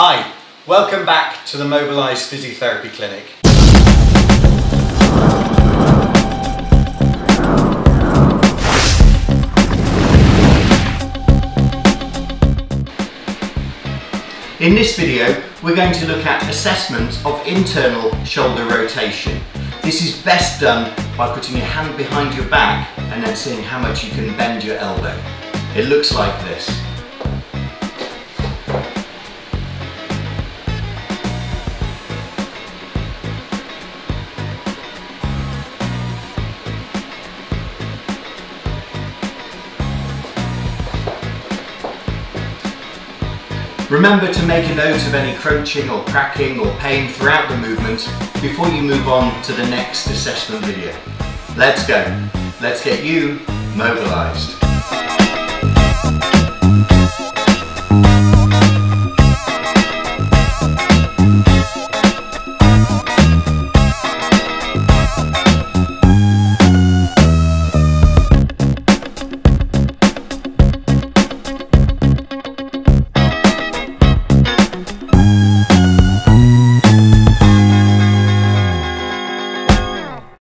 Hi, welcome back to the Moballise Physiotherapy Clinic. In this video, we're going to look at assessment of internal shoulder rotation. This is best done by putting your hand behind your back and then seeing how much you can bend your elbow. It looks like this. Remember to make a note of any crunching or cracking or pain throughout the movement before you move on to the next assessment video. Let's go. Let's get you mobilised.